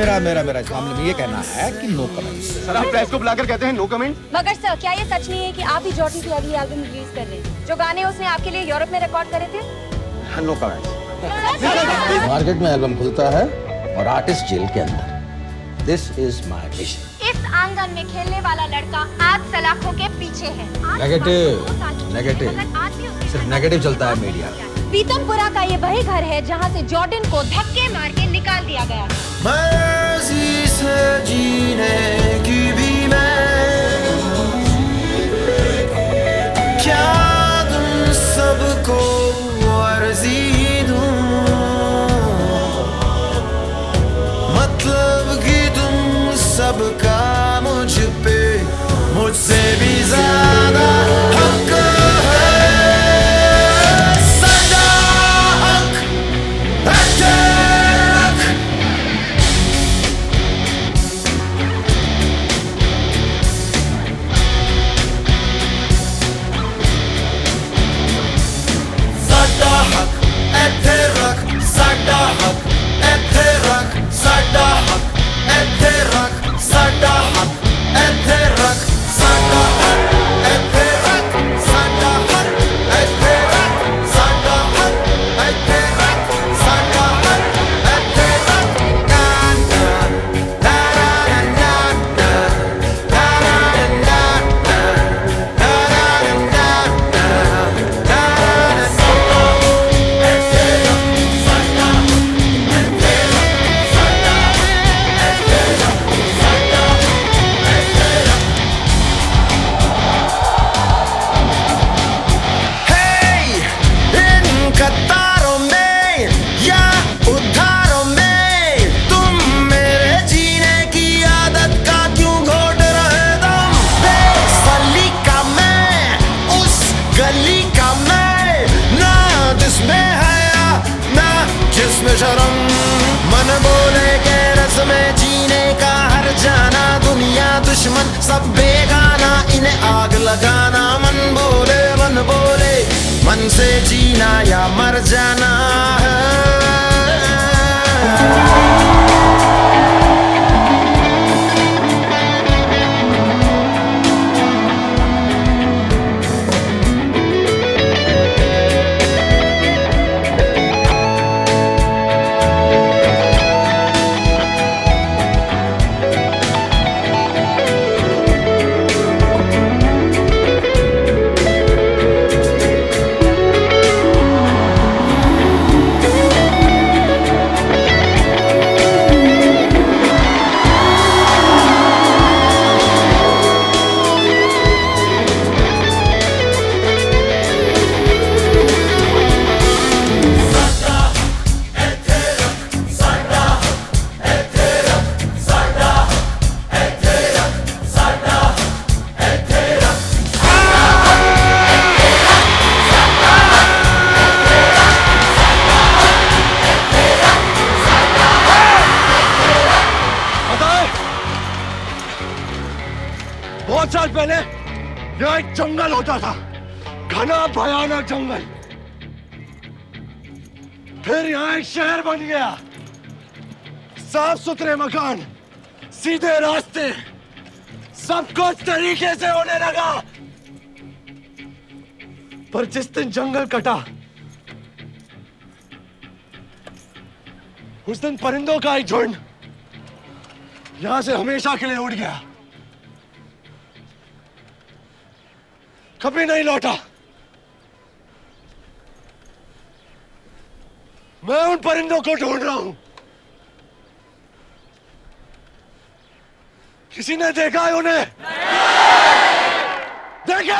मेरा मेरा इस मामले में ये कहना है कि नो कमेंट सर आप प्रेस को बुलाकर कहते हैं नो कमेंट मगर सर क्या ये सच नहीं है कि आप ही जॉर्डन की अगली एल्बम रिलीज़ कर रहे हैं? जो गाने उसने आपके लिए यूरोप में रिकॉर्ड करे थे? नो कमेंट मार्केट में एल्बम खुलता है और आर्टिस्ट जेल के अंदर। दिस इज़ माय विजन इस आँगन में खेलने वाला लड़का आज सलाखों के पीछे है। भी उसके सिर्फ़ नेगेटिव चलता है मीडिया। पीतमपुरा का ये वही घर है जहाँ से जॉर्डन को धक्के मार के निकाल दिया गया मर्ज़ी से जीने की भी मैं क्या तुम सबको? सब बेगाना, इन्हें आग लगाना, मन बोले मन बोले, मन से जीना या मर जाना है। पहले यहाँ एक जंगल होता था घना भयानक जंगल फिर यहाँ एक शहर बन गया साफ़ सुथरे मकान सीधे रास्ते सब कुछ तरीके से होने लगा पर जिस दिन जंगल कटा उस दिन परिंदों का एक झुंड यहाँ से हमेशा के लिए उड़ गया कभी नहीं लौटा। मैं उन परिंदों को ढूंढ रहा हूँ। किसी ने देखा है उन्हें? देखा